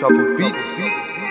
Trouble Beats.